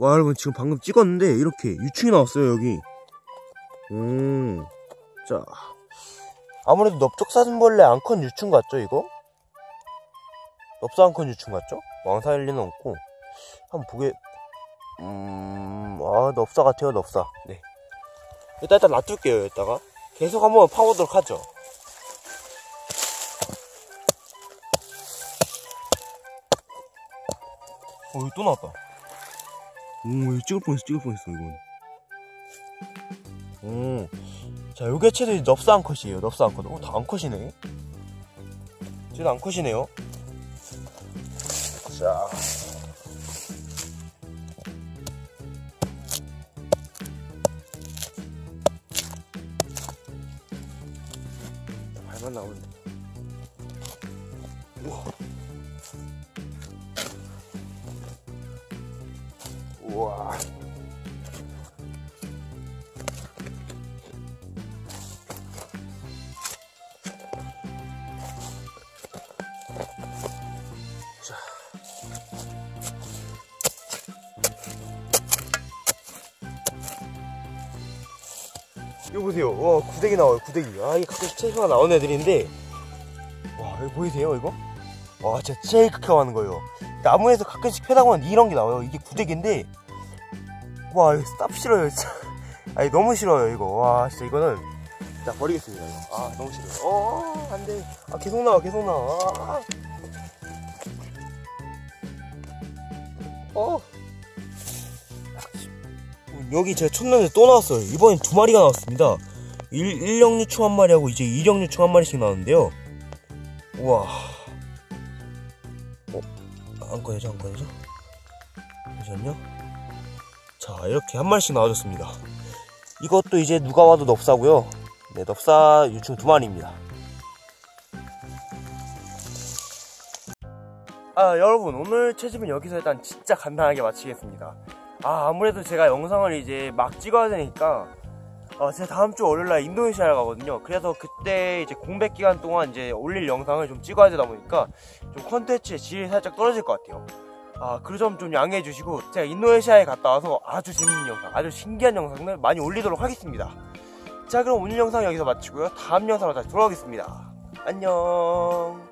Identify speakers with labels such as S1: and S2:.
S1: 와 여러분 지금 방금 찍었는데 이렇게 유충이 나왔어요 여기. 음자. 아무래도 넓적사슴벌레 앙컨 유충 같죠 이거? 넙사 앙컨 유충 같죠? 왕사일 리는 없고. 한번 보게 음아 넙사 같아요 넙사. 네. 일단 일단 놔둘게요 여기다가. 계속 한번 파보도록 하죠. 어, 여기 또 나왔다. 오, 이거 찍을 뻔했어, 찍을 뻔했어, 이건. 오. 자, 요 개체들이 넙사 암컷이에요, 넙사 암컷. 오, 다 암컷이네. 쟤도 암컷이네요. 자. 발만 나오는데. 우와. 우와. 자. 이거 보세요. 와, 구데기 나와요, 구데기. 아, 이게 가끔씩 체크가 나오는 애들인데. 와, 이거 보이세요, 이거? 와, 진짜 제일 극혐하는 거예요. 나무에서 가끔씩 펴다 보면 이런 게 나와요. 이게 구데기인데. 와, 이거 쌉 싫어요. 아니, 너무 싫어요, 이거. 와, 진짜 이거는. 자, 버리겠습니다, 이거. 아, 너무 싫어요. 어, 안 돼. 아, 계속 나와, 계속 나와. 아. 어. 여기 제가 첫날에 또 나왔어요. 이번엔 두 마리가 나왔습니다. 일, 일령유충 한 마리하고 이제 이령유충 한 마리씩 나왔는데요. 우와. 어? 안 꺼내죠, 안 꺼내죠? 잠시만요. 자, 이렇게 한 마리씩 나와줬습니다. 이것도 이제 누가 와도 넙사고요. 네, 넙사 유충 두 마리입니다. 아, 여러분, 오늘 채집은 여기서 일단 진짜 간단하게 마치겠습니다. 아, 아무래도 제가 영상을 이제 막 찍어야 되니까, 어, 제가 다음 주 월요일날 인도네시아를 가거든요. 그래서 그때 이제 공백 기간 동안 이제 올릴 영상을 좀 찍어야 되다 보니까 좀 컨텐츠의 질이 살짝 떨어질 것 같아요. 아, 그 점 좀 양해해 주시고, 제가 인도네시아에 갔다 와서 아주 재밌는 영상, 아주 신기한 영상을 많이 올리도록 하겠습니다. 자, 그럼 오늘 영상 여기서 마치고요. 다음 영상으로 다시 돌아오겠습니다. 안녕.